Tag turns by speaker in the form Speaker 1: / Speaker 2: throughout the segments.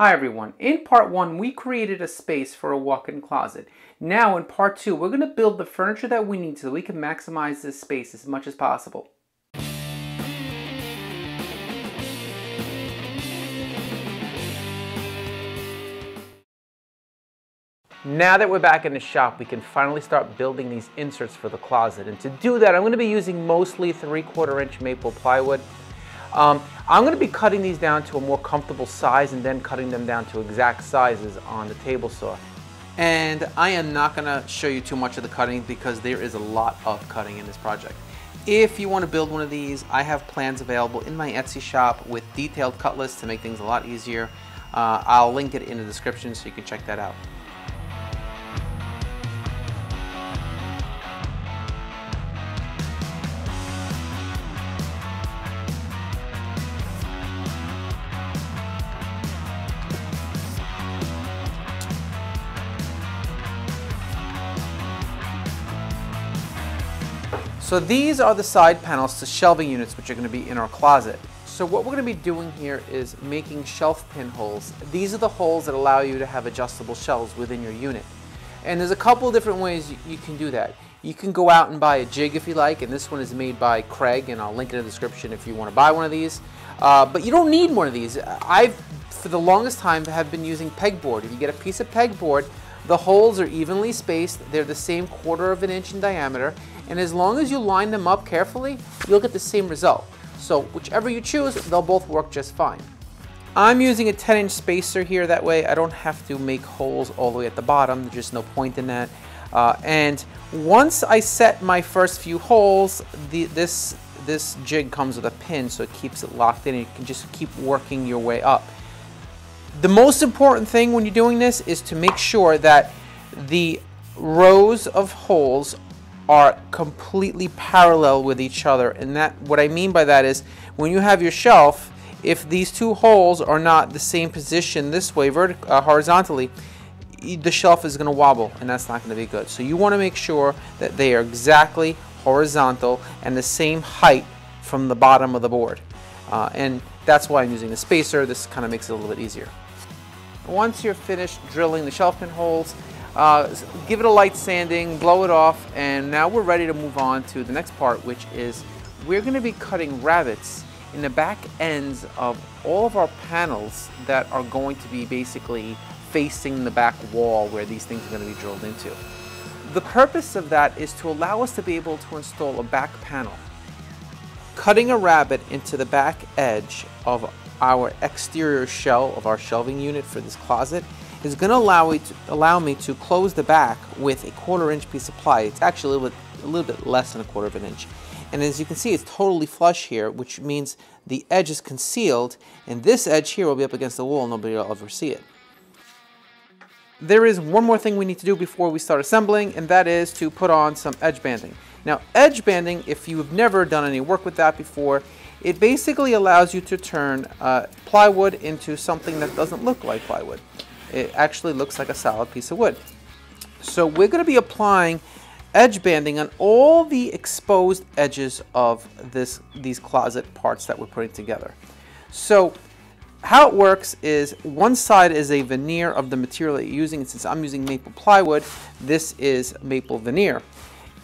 Speaker 1: Hi everyone. In part one, we created a space for a walk-in closet. Now in part two, we're going to build the furniture that we need so we can maximize this space as much as possible. Now that we're back in the shop, we can finally start building these inserts for the closet. And to do that, I'm going to be using mostly 3 quarter inch maple plywood. Um, I'm going to be cutting these down to a more comfortable size and then cutting them down to exact sizes on the table saw. And I am not going to show you too much of the cutting because there is a lot of cutting in this project. If you want to build one of these, I have plans available in my Etsy shop with detailed cut lists to make things a lot easier. Uh, I'll link it in the description so you can check that out. So these are the side panels to shelving units which are going to be in our closet. So what we're going to be doing here is making shelf pin holes. These are the holes that allow you to have adjustable shelves within your unit. And there's a couple different ways you can do that. You can go out and buy a jig if you like, and this one is made by Kreg, and I'll link it in the description if you want to buy one of these. Uh, but you don't need one of these. I've, for the longest time, have been using pegboard. If you get a piece of pegboard, the holes are evenly spaced, they're the same quarter of an inch in diameter, and as long as you line them up carefully, you'll get the same result. So whichever you choose, they'll both work just fine. I'm using a 10 inch spacer here, that way I don't have to make holes all the way at the bottom, there's just no point in that. Uh, and once I set my first few holes, the, this, this jig comes with a pin so it keeps it locked in and you can just keep working your way up. The most important thing when you're doing this is to make sure that the rows of holes are completely parallel with each other. And that what I mean by that is when you have your shelf, if these two holes are not the same position this way uh, horizontally, the shelf is going to wobble and that's not going to be good. So you want to make sure that they are exactly horizontal and the same height from the bottom of the board. Uh, and that's why I'm using the spacer. This kind of makes it a little bit easier. Once you're finished drilling the shelf pin holes, uh, give it a light sanding, blow it off, and now we're ready to move on to the next part, which is we're going to be cutting rabbets in the back ends of all of our panels that are going to be basically facing the back wall where these things are going to be drilled into. The purpose of that is to allow us to be able to install a back panel. Cutting a rabbet into the back edge of our exterior shell of our shelving unit for this closet is going to allow, allow me to close the back with a quarter inch piece of ply. It's actually a little, bit, a little bit less than a quarter of an inch. And as you can see, it's totally flush here, which means the edge is concealed, and this edge here will be up against the wall, nobody will ever see it. There is one more thing we need to do before we start assembling, and that is to put on some edge banding. Now, edge banding, if you've never done any work with that before, it basically allows you to turn uh, plywood into something that doesn't look like plywood it actually looks like a solid piece of wood. So we're going to be applying edge banding on all the exposed edges of this these closet parts that we're putting together. So how it works is one side is a veneer of the material that you're using. And since I'm using maple plywood, this is maple veneer.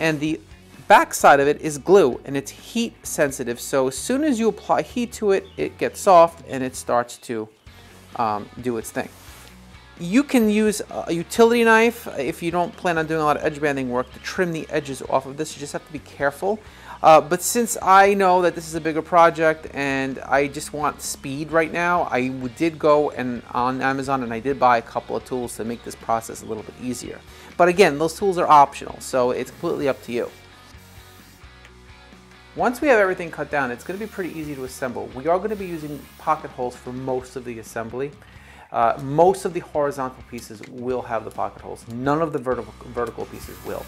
Speaker 1: And the back side of it is glue and it's heat sensitive. So as soon as you apply heat to it, it gets soft and it starts to um, do its thing. You can use a utility knife if you don't plan on doing a lot of edge banding work to trim the edges off of this. You just have to be careful. Uh, but since I know that this is a bigger project and I just want speed right now, I did go and on Amazon and I did buy a couple of tools to make this process a little bit easier. But again, those tools are optional, so it's completely up to you. Once we have everything cut down, it's going to be pretty easy to assemble. We are going to be using pocket holes for most of the assembly. Uh, most of the horizontal pieces will have the pocket holes. None of the vertical, vertical pieces will.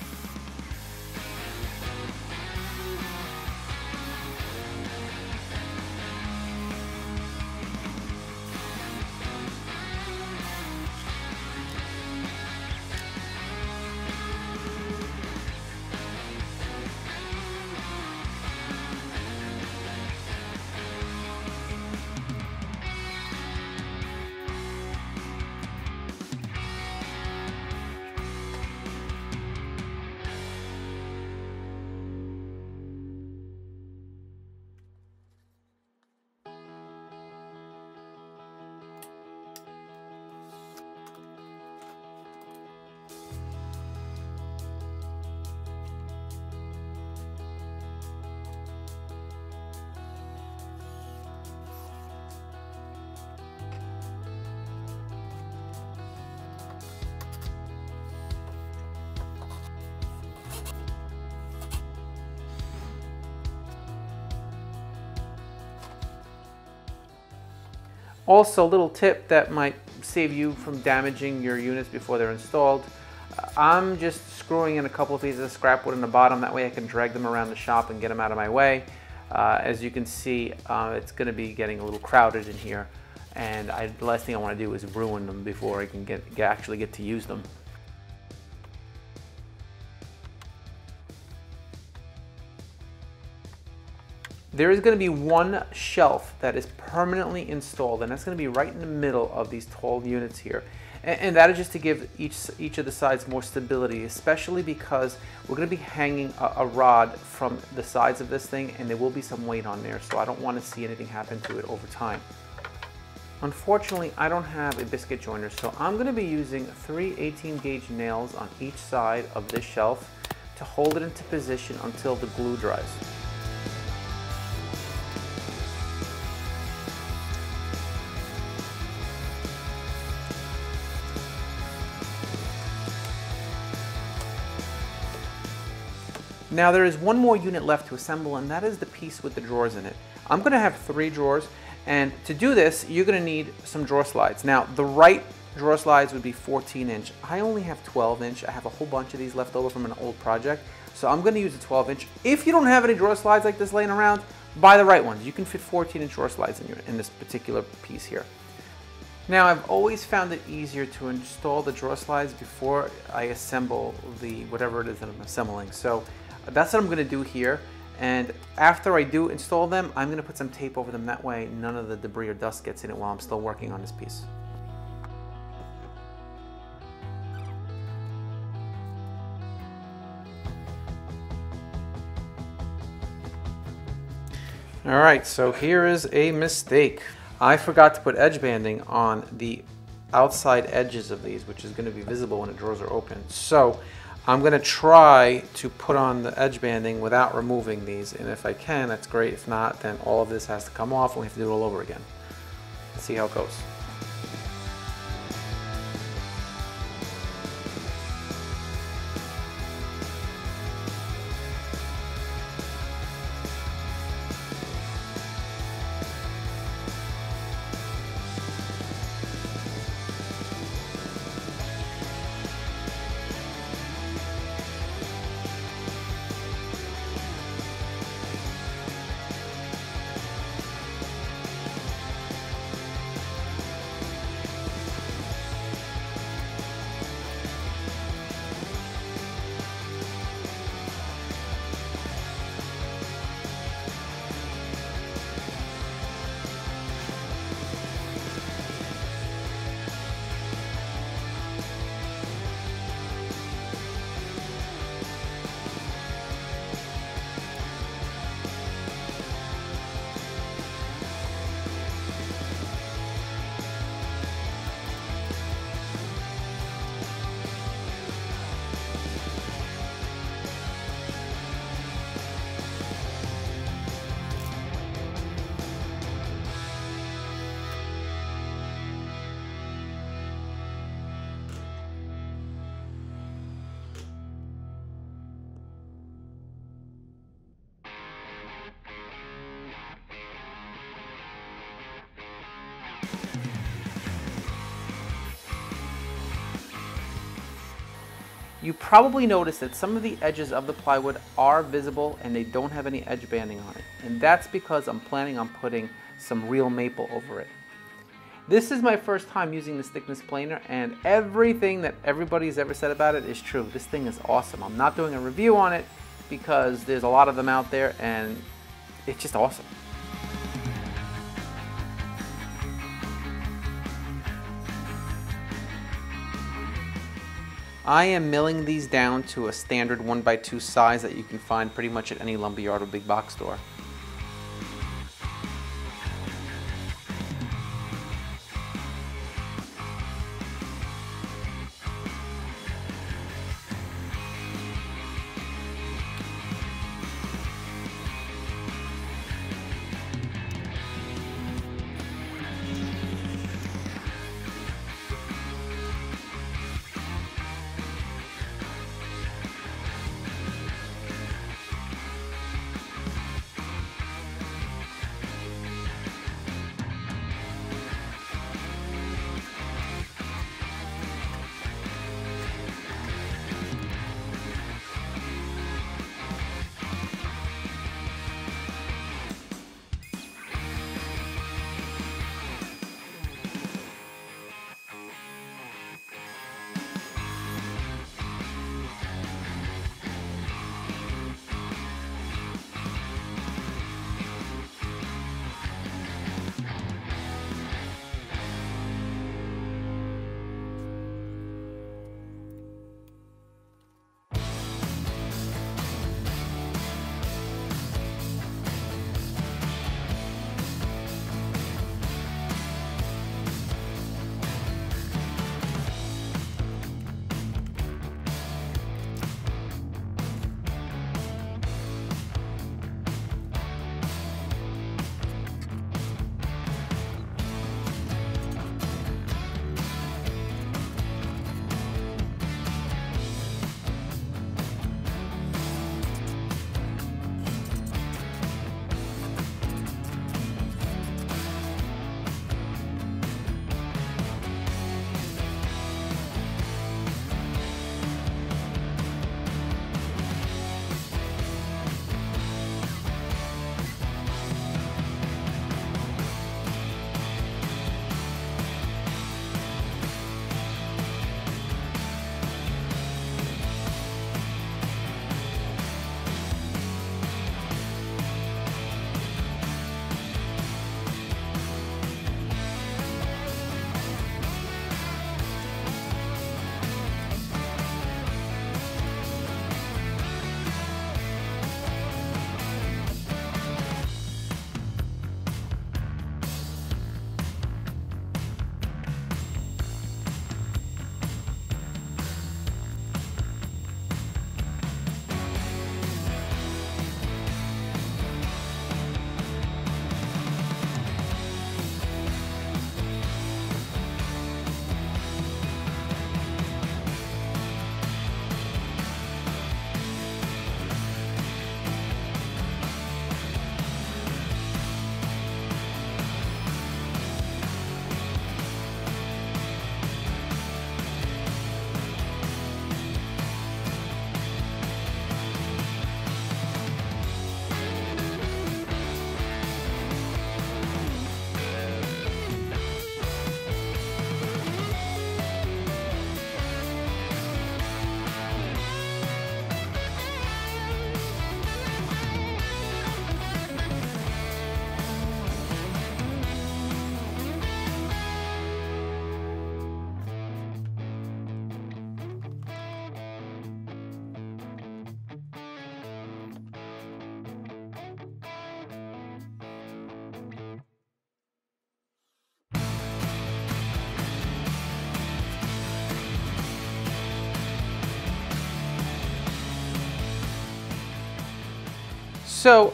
Speaker 1: Also, a little tip that might save you from damaging your units before they're installed. I'm just screwing in a couple of pieces of scrap wood in the bottom. That way I can drag them around the shop and get them out of my way. Uh, as you can see, uh, it's going to be getting a little crowded in here. And I, the last thing I want to do is ruin them before I can get, get actually get to use them. There is going to be one shelf that is permanently installed and that's going to be right in the middle of these tall units here. And, and, that is just to give each each of the sides more stability especially because we're going to be hanging a, a, rod from the sides of this thing and there will be some weight on there so I don't want to see anything happen to it over time. Unfortunately I don't have a biscuit joiner so I'm going to be using three 18 gauge nails on each side of this shelf to hold it into position until the glue dries Now there is one more unit left to assemble and that is the piece with the drawers in it. I'm going to have three drawers and to do this you're going to need some drawer slides. Now the right drawer slides would be 14 inch. I only have 12 inch. I have a whole bunch of these left over from an old project. So I'm going to use a 12 inch. If you don't have any drawer slides like this laying around, buy the right ones. You can fit 14 inch drawer slides in, your, in this particular piece here. Now I've always found it easier to install the drawer slides before I assemble the whatever it is that I'm assembling. So that's what I'm gonna do here. And after I do install them, I'm gonna put some tape over them. That way none of the debris or dust gets in it while I'm still working on this piece. All right, so here is a mistake. I forgot to put edge banding on the outside edges of these, which is gonna be visible when the drawers are open. So I'm going to try to put on the edge banding without removing these and if I can that's great if not then all of this has to come off and we have to do it all over again. Let's see how it goes. You probably noticed that some of the edges of the plywood are visible and they don't have any edge banding on it. And that's because I'm planning on putting some real maple over it. This is my first time using this thickness planer and everything that everybody's ever said about it is true. This thing is awesome. I'm not doing a review on it because there's a lot of them out there and it's just awesome. I am milling these down to a standard 1x2 size that you can find pretty much at any lumberyard or big box store. So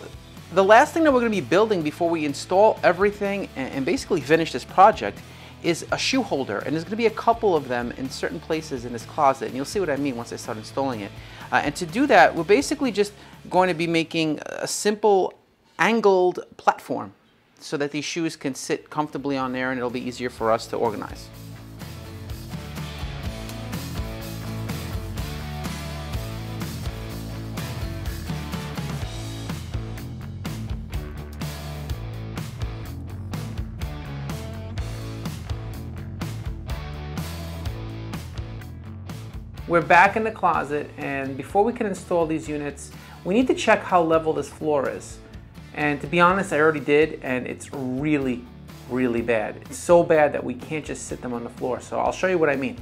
Speaker 1: the last thing that we're going to be building before we install everything and basically finish this project is a shoe holder. And there's going to be a couple of them in certain places in this closet. And you'll see what I mean once I start installing it. Uh, and to do that, we're basically just going to be making a simple angled platform so that these shoes can sit comfortably on there and it'll be easier for us to organize. We're back in the closet and before we can install these units, we need to check how level this floor is. And to be honest, I already did and it's really, really bad. It's so bad that we can't just sit them on the floor. So I'll show you what I mean.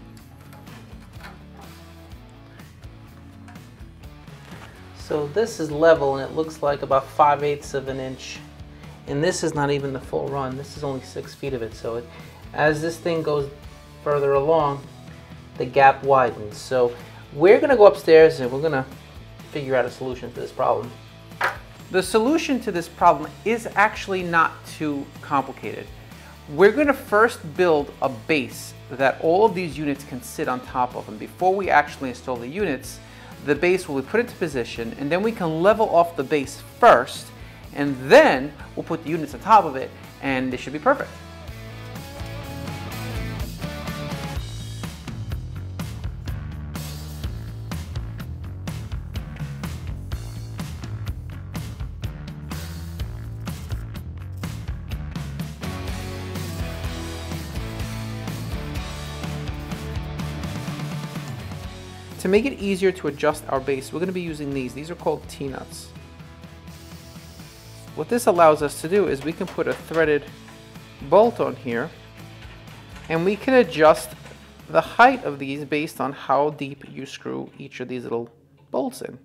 Speaker 1: So this is level and it looks like about 5 eighths of an inch. And this is not even the full run. This is only six feet of it. So it, as this thing goes further along, the gap widens. So we're to go upstairs and we're to figure out a solution to this problem. The solution to this problem is actually not too complicated. We're to first build a base that all of these units can sit on top of. And before we actually install the units, the base will be put into position and then we can level off the base first and then we'll put the units on top of it and they should be perfect. Make it easier to adjust our base, we're going to be using these. These are called T-nuts. What this allows us to do is we can put a threaded bolt on here and we can adjust the height of these based on how deep you screw each of these little bolts in.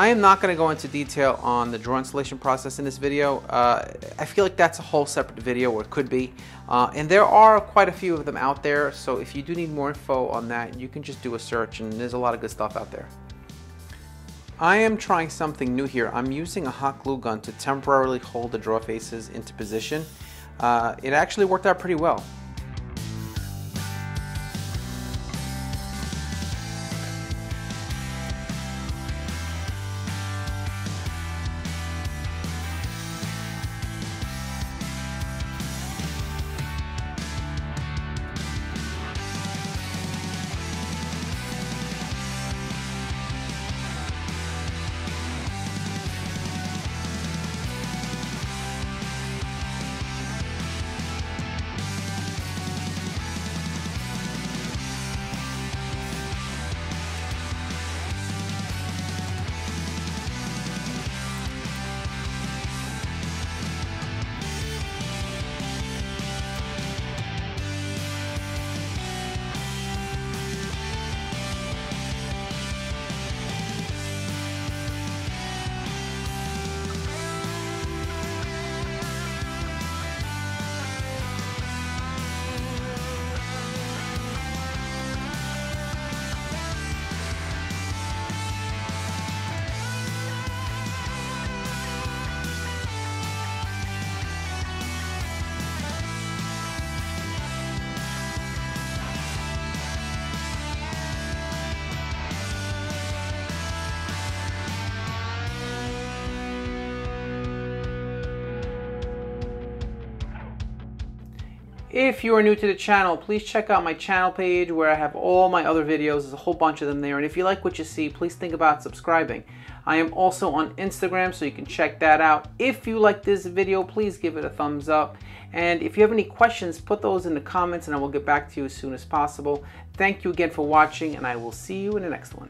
Speaker 1: I am not going to go into detail on the drawer installation process in this video. Uh, I feel like that's a whole separate video, or it could be. Uh, and there are quite a few of them out there, so if you do need more info on that, you can just do a search, and there's a lot of good stuff out there. I am trying something new here. I'm using a hot glue gun to temporarily hold the drawer faces into position. Uh, it actually worked out pretty well. If you are new to the channel, please check out my channel page where I have all my other videos. There's a whole bunch of them there. And if you like what you see, please think about subscribing. I am also on Instagram, so you can check that out. If you like this video, please give it a thumbs up. And if you have any questions, put those in the comments and I will get back to you as soon as possible. Thank you again for watching, and I will see you in the next one.